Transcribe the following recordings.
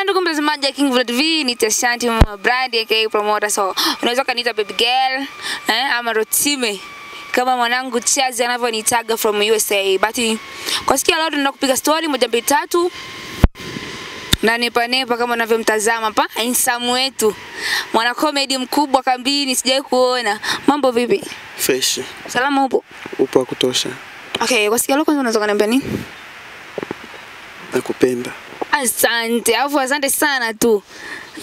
Bwana ndugu mtazamaji ya King Vlog TV, ni Tashanti Mama Brand aka promoter. So, unaweza kaniita baby girl, eh, ama Rotime kama mwanangu Chazi anavyonitaga from USA. But kwa sikia leo tunaenda kupiga story moja mbili tatu na nipa nipa, kama unavyomtazama hapa handsome wetu mwana comedy mkubwa kambini, sijai kuona. Mambo vipi? Fresh. Salama upo? Upo wa kutosha. Okay, kwa sikia leo kwanza unaweza kuniambia nini? Nakupenda. Asante, alafu asante sana tu.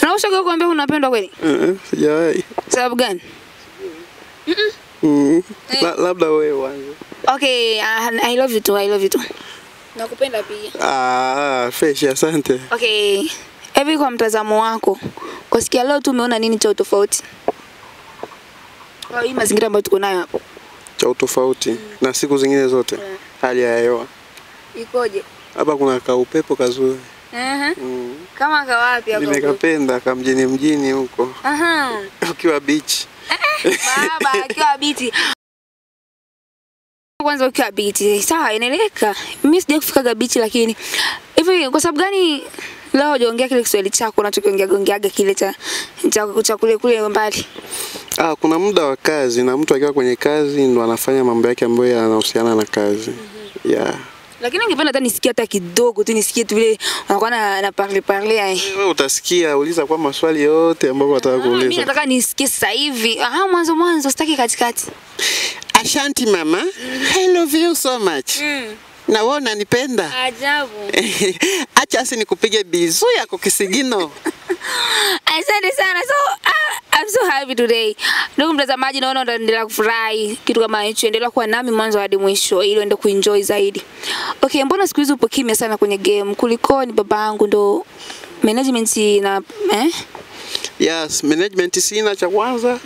Na Unaosha kuambia unapendwa kweli? Uh, sijawahi. Sababu gani? Mm. Eh. La, labda wewe wanzo. Okay, uh, I love you too, I love you too. Nakupenda pia. Ah, fresh, asante. Okay, hivi kwa mtazamo wako, kwa sikia leo tu umeona nini cha utofauti? Kwa hii mazingira ambayo tuko nayo hapo. Cha utofauti na siku zingine zote. Hali ya hewa. Ikoje? Hapa kuna kaupepo kazuri. Aha. Mm. Kama kawapi hapo? Nimekapenda kamjini mjini mjini huko. Aha. Ukiwa beach. Baba akiwa biti. Kwanza ukiwa biti, sawa inaeleweka. Mimi sija kufika bichi lakini hivi kwa sababu gani leo hujaongea kile Kiswahili chako unachokiongea gongeaga kile cha cha cha kule kule mbali? Ah, kuna muda wa kazi na mtu akiwa kwenye kazi ndo anafanya mambo yake ambayo yanahusiana na kazi. Mm -hmm. Yeah. Lakini ningependa hata nisikie hata kidogo tu nisikie tu vile wanakuwa na, na parle parle ai. Wewe utasikia, uliza kwa maswali yote ambayo unataka Mimi nataka nisikie sasa hivi. Ah, mwanzo mwanzo sitaki katikati. Ashanti mama. mm. I love you so much. Mm. Na wewe unanipenda? Ajabu. Acha asi nikupige bizu ya kisigino. Asante sana. So ah, I'm so happy today. Ndugu mtazamaji, naona unaendelea kufurahi kitu kama hicho. Endelea kuwa nami mwanzo hadi mwisho ili uende kuenjoy zaidi. Okay, mbona siku hizi upo kimya sana kwenye game? Kulikoni babangu ndo management na eh? Yes, management sina cha kwanza.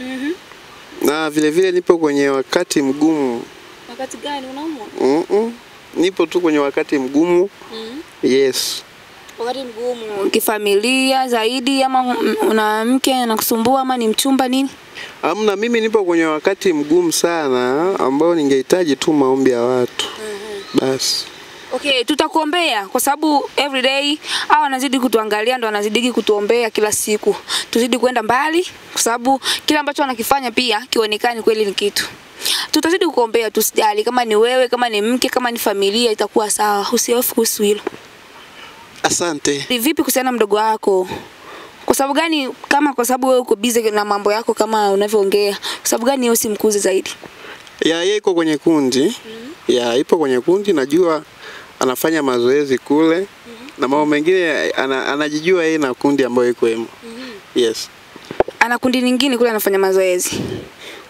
Na vile vile nipo kwenye wakati mgumu. Wakati gani unaumwa? Mm -mm. Nipo tu kwenye wakati mgumu. Yes. Wakati mgumu kifamilia zaidi ama una mke anakusumbua ama ni mchumba nini? Amna, mimi nipo kwenye wakati mgumu sana ambao ningehitaji tu maombi ya watu. mm-hmm. Basi. Okay, tutakuombea kwa sababu every day hao wanazidi kutuangalia ndo wanazidi kutuombea kila siku. Tuzidi kwenda mbali kwa sababu kila ambacho wanakifanya pia kionekane kweli ni kitu. Tutazidi kukuombea tusijali kama ni wewe, kama ni mke, kama ni familia itakuwa sawa. Usihofu kuhusu hilo. Asante. Ni vipi kuhusiana na mdogo wako? Kwa sababu gani kama kwa sababu wewe uko busy na mambo yako kama unavyoongea, kwa sababu gani wewe usimkuze zaidi? Ya yeye iko kwenye kundi. mm -hmm. Ya ipo kwenye kundi najua anafanya mazoezi kule mm -hmm. na mambo mengine ana, anajijua yeye na kundi ambayo iko hemo. Yes. Ana kundi lingine kule anafanya mazoezi.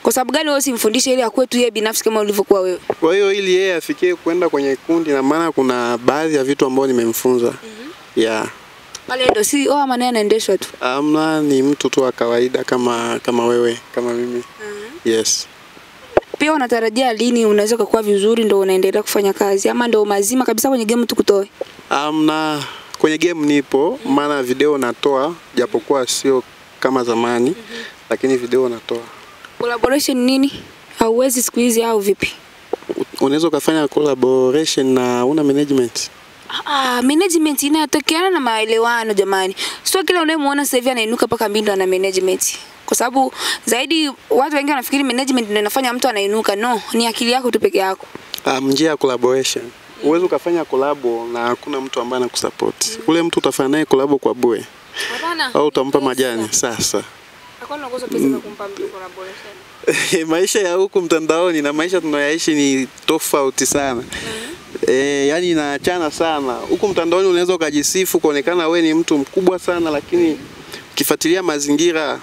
Kwa sababu gani wewe usimfundishe ili akuwe tu yeye binafsi kama ulivyokuwa wewe? Kwa hiyo ili yeye afikie kwenda kwenye kundi na maana kuna baadhi ya vitu ambavyo nimemfunza. Ya. Pale ndo si oa maana yanaendeshwa anaendeshwa tu. Amna ni mtu tu wa kawaida kama kama wewe, kama mimi. uh -huh. Yes. Pia unatarajia lini unaweza kuwa vizuri ndo unaendelea kufanya kazi ama ndo mazima kabisa kwenye game tu kutoe? Amna kwenye game nipo, maana video natoa japokuwa sio kama zamani, lakini video natoa. Collaboration nini? Hauwezi siku hizi au vipi? Unaweza ukafanya collaboration na una management. Ah, management inatokeana na maelewano jamani. Sio kila unayemuona sasa hivi anainuka mpaka mbindo ana management. Kwa sababu zaidi watu wengi wanafikiri management ndio inafanya mtu anainuka. No, ni akili yako tu peke yako. Um, njia ya collaboration. Uwezo ukafanya collab na hakuna mtu ambaye anakusupport. Ule mtu utafanya naye collab kwa bure Hapana. au utampa majani sasa. Hakuna kukosa pesa za kumpa mtu collaboration. maisha ya huku mtandaoni na maisha tunayoishi ni tofauti sana. E, yani inaachana sana. Huko mtandaoni unaweza ukajisifu kuonekana we ni mtu mkubwa sana, lakini ukifuatilia mazingira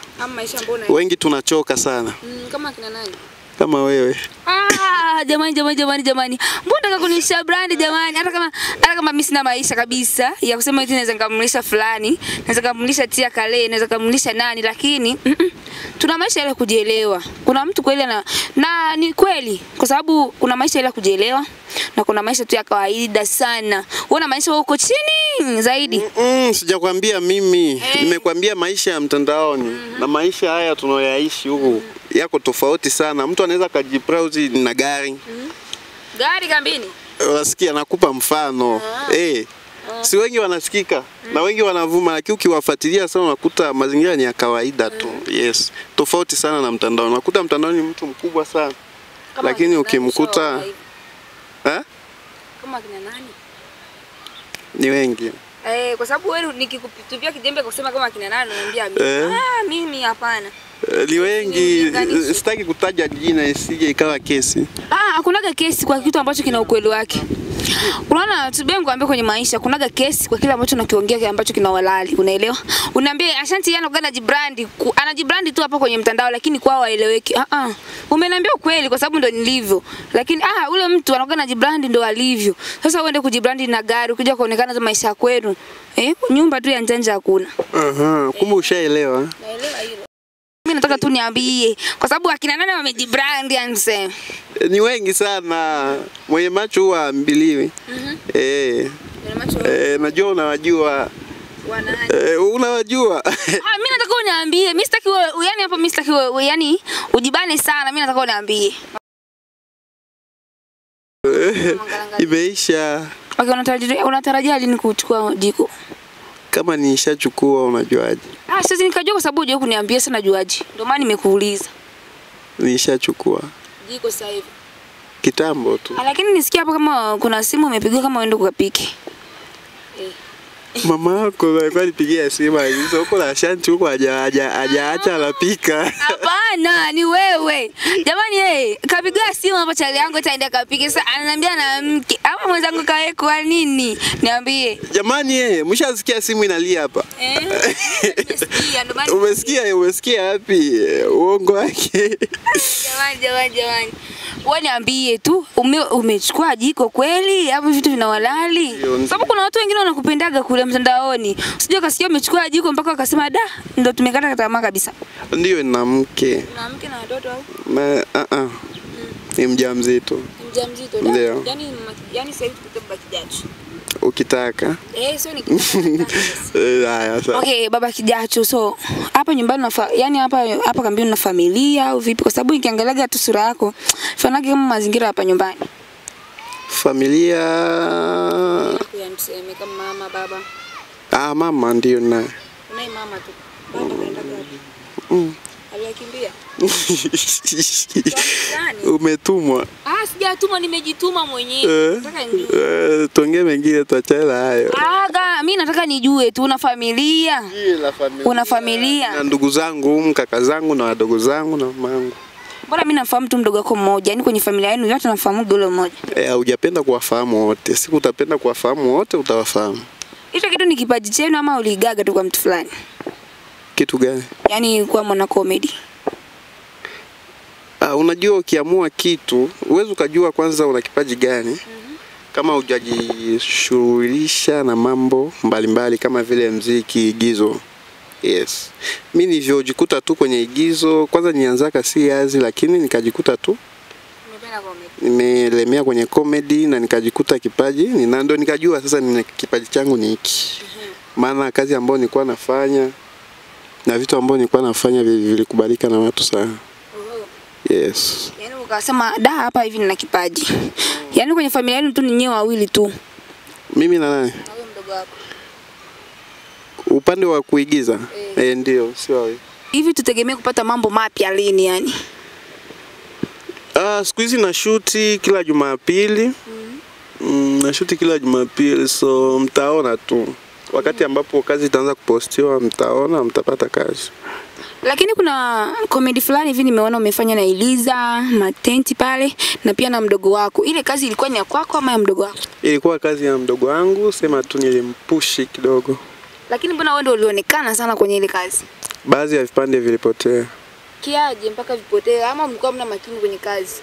wengi tunachoka sana Mm, kama kina nani? Kama wewe. Ah, jamani jamani jamani jamani. Mbona unataka kunisha brand jamani? Hata kama hata kama mimi sina maisha kabisa ya kusema eti naweza nikamlisha fulani, naweza kumlisha Tia Kale, naweza kumlisha nani lakini mm -mm, tuna maisha ile kujielewa. Kuna mtu kweli ana na ni kweli kwa sababu kuna maisha ile kujielewa na kuna maisha tu ya kawaida sana. Uona maisha huko chini zaidi. Mm, -mm, sijakwambia mimi, Hey. nimekwambia maisha ya mtandaoni mm -hmm. na maisha haya tunayoyaishi huku yako tofauti sana. Mtu anaweza akajibrowse na gari mm. Gari kambini. Wasikia, nakupa mfano ah. eh, si wengi wanasikika mm. na wengi wanavuma, lakini ukiwafuatilia sana unakuta mazingira ni ya kawaida tu. Yes, tofauti sana na mtandao. Unakuta mtandao ni mtu mkubwa sana Kama lakini ukimkuta- eh? Kama kina nani? ni wengi Eh, kwa sababu wewe nikikutupia kijembe kusema kama kina nani unaniambia mimi. Eh. Ah, mimi hapana. Eh, ni wengi. Sitaki kutaja jina isije ikawa kesi. Ah, hakunaga kesi kwa kitu ambacho kina ukweli wake. Unaona, tubengo ngwambie kwenye maisha kunaga kesi kwa kile ambacho unakiongea kile ambacho kina walali, unaelewa? Unaambia Ashanti yana gana jibrandi, anajibrandi tu hapa kwenye mtandao lakini kwao haeleweki. Ah ah. Umeniambia ukweli kwa sababu ndo nilivyo. Lakini ah ule mtu anakuwa anajibrandi ndo alivyo. Sasa uende kujibrandi na gari ukija kuonekana za maisha kwenu. Eh, nyumba tu ya njanja hakuna. Aha, kumbe ushaelewa. Naelewa hilo. Mimi nataka tu niambie kwa sababu akina nani wamejibrand ansem. Eh, Ni wengi sana. Mwenye macho huwa ambiliwi. Eh, eh, najua unawajua. Eh, unawajua. Ah, mimi nataka uniambie. Mimi sitaki wewe, yani hapa mimi sitaki wewe, yani ujibane sana. Mimi nataka uniambie. Imeisha. Okay, unatarajia unatarajia lini kuchukua jiko? Kama nishachukua unajuaje? Ah, sasa nikajua kwa sababu hujawahi kuniambia sana juaji. Ndio maana nimekuuliza. Nishachukua. Jiko sasa hivi. Kitambo tu. Ah, lakini nisikia hapa kama kuna simu imepigwa kama uende ukapike. Mama yako alikuwa nipigia simu aliuliza huko la shanti huko haja haja hajaacha anapika. Hapana, ni wewe. Jamani Yeye kapiga simu hapo, chali yangu itaenda kapike. Sasa ananiambia na mke. Ama mwenzangu kae kwa nini? Niambie. Jamani Yeye mshasikia simu inalia hapa. Eh? Umesikia umesikia wapi eh, uongo wake? Jamani, jamani, jamani. Wewe niambie tu ume, umechukua jiko kweli au vitu vina walali? Sababu kuna watu wengine wanakupendaga kule mtandaoni. Usije kasikia umechukua jiko mpaka wakasema da, ndio tumekata tamaa kabisa. Ndio na mke. Na mke na watoto au Ma, a a. Ni mjamzito mjamzito? Ndio. Yaani yaani sasa hivi tukibeba kijacho. Ukitaka. Eh, sio Eh. Okay, baba kijacho. So, hapa nyumbani na yani hapa hapa kambini una familia au vipi? Kwa sababu ikiangalia tu sura yako, fanage kama mazingira hapa nyumbani. Familia kama mama, baba. ah, mama ndio na Unaye mama tu. Baba kaenda gapi? Mm. Aliyakimbia. umetumwa. Ah, sijatumwa, nimejituma mwenyewe. Eh, Nataka nijue. eh, tuongee mengine tuachana na hayo. Aga, mimi nataka nijue tu una familia. Una familia. na ndugu zangu, kaka zangu na wadogo zangu na mamangu. Mbona mimi nafahamu tu mdogo wako mmoja. Yaani kwenye familia yenu yote nafahamu yule mmoja. Eh, hujapenda kuwafahamu wote. Siku utapenda kuwafahamu wote utawafahamu. Hicho kitu ni kipaji chenu ama uligaga tu kwa mtu fulani? Kitu gani? Yaani kuwa mwana comedy. Ah, unajua ukiamua kitu, huwezi ukajua kwanza una kipaji gani kama hujajishughulisha na mambo mbalimbali mbali, kama vile mziki, igizo. Yes. Mi nilivyojikuta tu kwenye igizo, kwanza nianzaka si yazi, lakini nikajikuta tu nimelemea kwenye comedy na nikajikuta kipaji nina ndo nikajua sasa nina kipaji changu ni hiki. Maana kazi ambayo nilikuwa nafanya na vitu ambavyo nilikuwa nafanya vilikubalika na watu sana. Yes. Yaani ukasema da hapa hivi nina kipaji. Yaani kwenye familia yenu tu ni nyewe wawili tu. Mimi na nani? Na huyo mdogo wako. Upande wa kuigiza Eh. eh, ndio sio wewe. Hivi tutegemee kupata mambo mapya lini yani? Ah, siku hizi na shuti kila Jumapili. Mm, na shuti kila Jumapili so mtaona tu. Wakati ambapo kazi itaanza kupostiwa mtaona, mtapata kazi. Lakini kuna komedi fulani hivi nimeona umefanya na Eliza, Matenti pale na pia na mdogo wako. Ile kazi ilikuwa ni ya kwako ama ya mdogo wako? Ilikuwa kazi ya mdogo wangu, sema tu nilimpushi kidogo. Lakini mbona wewe ndio ulionekana sana kwenye ile kazi? Baadhi ya vipande vilipotea. Kiaje mpaka vipotee ama mlikuwa mna makini kwenye kazi?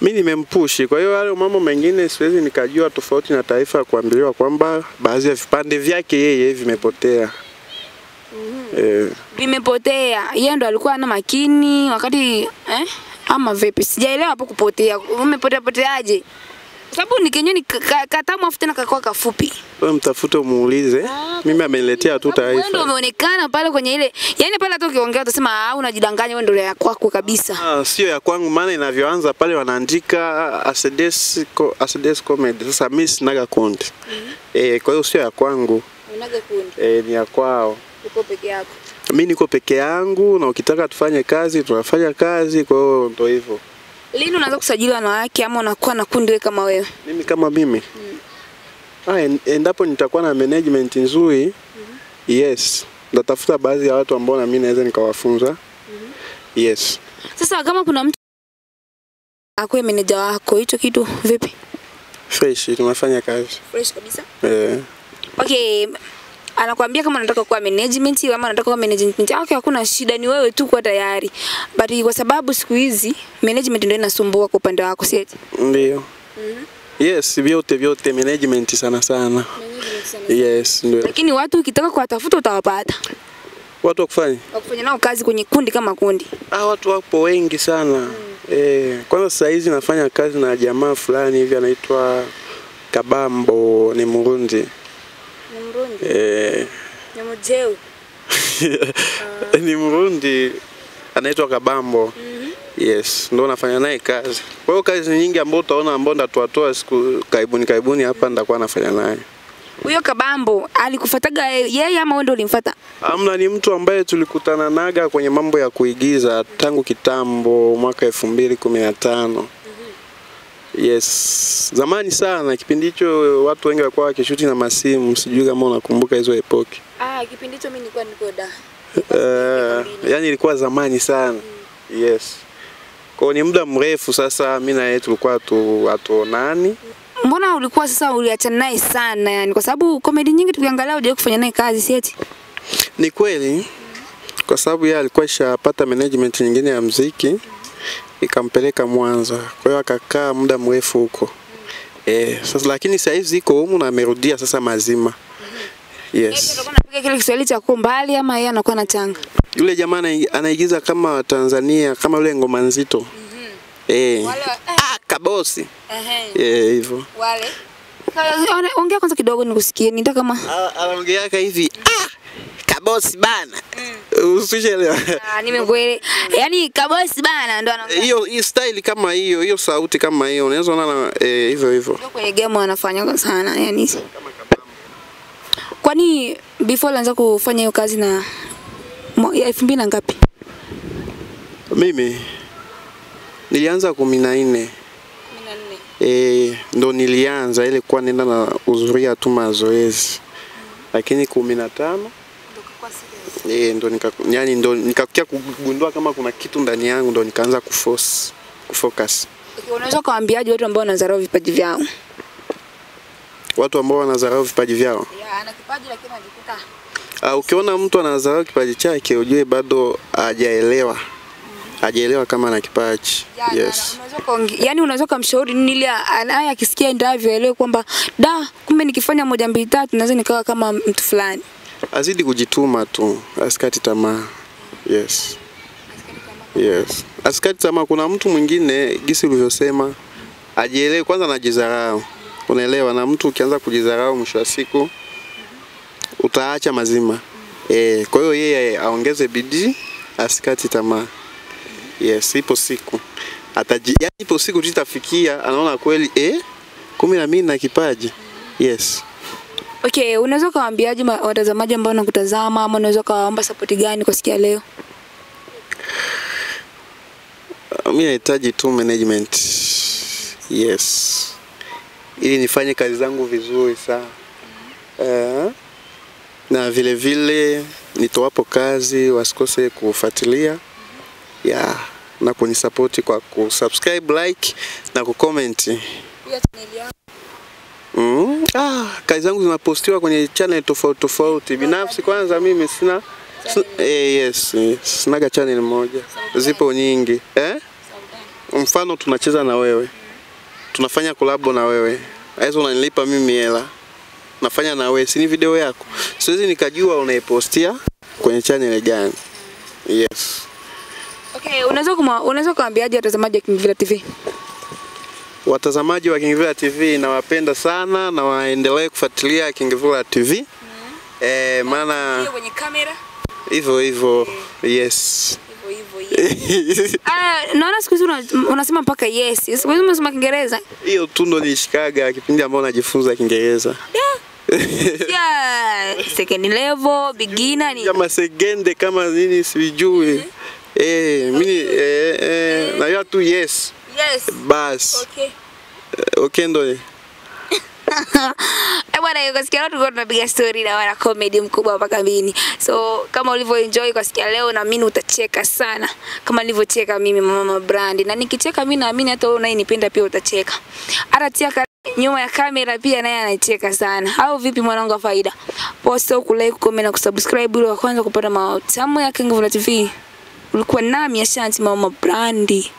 Mi nimempushi, kwa hiyo yale mambo mengine siwezi nikajua tofauti na taarifa ya kuambiliwa kwamba baadhi ya vipande vyake yeye vimepotea. Eh, Vimepotea. Yeye ndo alikuwa ana makini wakati eh? Ama vipi? Sijaelewa hapo kupotea. Umepotea poteaje? Sababu ni kenyewe ni ka- ka- katamu afu tena kakuwa kafupi. Wewe mtafute umuulize. Mimi ameniletea tu Wewe ndio taarifa. umeonekana pale kwenye ile, Yaani pale hata ukiongea utasema ah, unajidanganya wewe ndio ya kwako kabisa. Ah, sio ya kwangu, maana inavyoanza pale wanaandika Asedes co- Asedes comedy. Sasa mimi sinaga kundi eh, kwa hiyo sio ya kwangu Unaga kundi, eh, ni ya kwao. uko peke yako. Mimi niko peke yangu, na ukitaka tufanye kazi tunafanya kazi, kwa hiyo ndio hivyo. Lini unaanza kusajili wanawake ama unakuwa na kundi wewe kama wewe? Mimi kama mimi mm. ah, en- endapo nitakuwa na management nzuri mm -hmm. yes, natafuta baadhi ya watu ambao na mimi naweza nikawafunza mm -hmm. yes. Sasa kama kuna mtu akuwe meneja wako, hicho kitu vipi? Fresh, tunafanya kazi Fresh kabisa. eh. Yeah. Okay, anakuambia kama anataka kuwa management ama anataka kuwa management. Okay, hakuna shida, ni wewe tu kuwa tayari. But kwa sababu siku hizi management ndio inasumbua kwa upande wako, si eti? Ndio. Yes, vyote vyote management sana sana. Yes, ndio. Lakini watu ukitaka kuwatafuta utawapata. Watu wa kufanya? wa kufanya nao kazi kwenye kundi kama kundi. Ah, watu wapo wengi sana. mm. Eh, kwanza sasa hizi nafanya kazi na jamaa fulani hivi anaitwa Kabambo ni Murundi. Ni Mrundi, Eh, ni Mjeu. ni Murundi anaitwa Kabambo. Yes, ndo nafanya naye kazi. Kwa hiyo kazi nyingi ambazo utaona ambao ndatuatoa siku karibuni karibuni hapa ndakuwa nafanya naye. Huyo Kabambo alikufataga yeye ama wewe ndio ulimfuata? Amna ni mtu ambaye tulikutana naga kwenye mambo ya kuigiza tangu kitambo mwaka elfu mbili kumi na tano. Yes, zamani sana. Kipindi hicho watu wengi walikuwa wakishuti na masimu, sijui kama unakumbuka hizo epoki. Ah, kipindi hicho mimi nilikuwa niko da. Uh, yani ilikuwa zamani sana. Mm. Yes. Kwa ni muda mrefu sasa, mimi na yeye tulikuwa tu hatuonani. Mbona ulikuwa sasa uliachana naye sana yani kwa sababu comedy nyingi tukiangalia hujawahi kufanya naye kazi si eti? Ni kweli kwa sababu yeye alikuwa ishapata management nyingine ya mziki ikampeleka Mwanza, kwa hiyo akakaa muda mrefu huko. Eh, sasa lakini sasa hizi iko humu na amerudia sasa mazima. Yes. anapiga kile Kiswahili cha mbali ama yeye anakuwa na changa? Yule jamaa anaigiza kama Tanzania, kama yule ngoma nzito. Eh. Wale Ah, kabosi. Eh, hivyo. Wale. Ongea kwanza kidogo nikusikie. Nitaka kama Ah, Anaongeaka hivi. Ah, kabosi bana. Usishelewa. Ah, nimekuelewa. Yaani kabosi bana ndo anaongea. Hiyo hii style kama hiyo, hiyo sauti kama hiyo, unaweza ona eh, hivyo hivyo. Ndio kwenye game wanafanya sana yani. Kwani before ulianza kufanya hiyo kazi na elfu mbili na ngapi? Mimi nilianza kumi na nne e, ndo nilianza ile kuwa nenda na uzuria tu mazoezi, lakini kumi na tano e, ndo nika, yani ndo nikakuja kugundua kama kuna kitu ndani yangu, ndo nikaanza kuforce kufocus. Okay, Unaweza kuambiaje watu ambao wanadharau vipaji vyao? Watu ambao wanadharau vipaji vyao yeah, ana kipaji lakini anajikuta Uh, ukiona mtu anadharau kipaji chake ujue bado hajaelewa hajaelewa kama ana kipaji. Ya, Yes. yaani unaweza kumshauri nini ili anaye akisikia ndivyo aelewe kwamba da kumbe nikifanya moja mbili tatu naweza nikawa kama mtu fulani. Azidi kujituma tu, asikati tamaa. Yes. Yes. Asikati tamaa. Kuna mtu mwingine gisi ulivyosema ajielewe kwanza, anajidharau. Unaelewa, na mtu ukianza kujidharau, mwisho wa siku utaacha mazima. Eh, kwa hiyo yeye aongeze bidii, asikati tamaa. Yes, ipo siku ataji, yani ipo siku tutafikia, anaona kweli eh, kumbe na mimi na kipaji. Yes. Okay, unaweza ukawaambiaje ma- watazamaji ambao wanakutazama ama unaweza ukawaomba support gani kwa siku ya leo? mi nahitaji tu management. Yes. Ili nifanye kazi zangu vizuri sana. Uh, na vile vile nitowapo kazi wasikose kufuatilia. Yeah, na kunisapoti kwa kusubscribe like na kucomment ah, kazi zangu zinapostiwa kwenye channel tofauti tofauti. Binafsi kwanza mimi sina eh, yes, sinaga channel moja. Zipo nyingi eh? mfano tunacheza na wewe. Tunafanya kolabo na wewe. Aizo unanilipa mimi hela. Nafanya na wewe si ni video yako? Siwezi nikajua unaipostia kwenye channel gani. Yes. Okay, unaweza kumwambiaje watazamaji wa King TV? Watazamaji wa Kingvilla TV nawapenda sana na waendelee kufuatilia Kingvilla TV. Eh, maana kwenye kamera. hivyo hivyo yes. Hivyo. yes. Ah, naona siku hizi una- unasema mpaka yes. Siku hizi unasema Kiingereza. Hiyo tu ndo nilishikaga kipindi ambao najifunza Kiingereza. Yeah, yeah, second level, beginner ni Kama segende kama nini sijui. Eh, mimi eh, eh, najua tu yes. Yes. Bas. Okay. Eh, Okay ni. Eh, bwana hiyo kasikia leo tulikuwa tunapiga story na wana comedy mkubwa hapa kambini. So kama ulivyo enjoy kwa sikia leo naamini utacheka sana kama nilivyocheka mimi mama brand. Na nikicheka mimi naamini hata wewe unayenipenda pia utacheka. Hata tia nyuma ya kamera pia naye anacheka sana. Au vipi mwanangu wa faida? Post au kulike, comment na kusubscribe ili wa kwanza kupata matamu ya Kingvula TV. Ulikuwa nami Ashanti mama brandi.